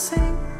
sing.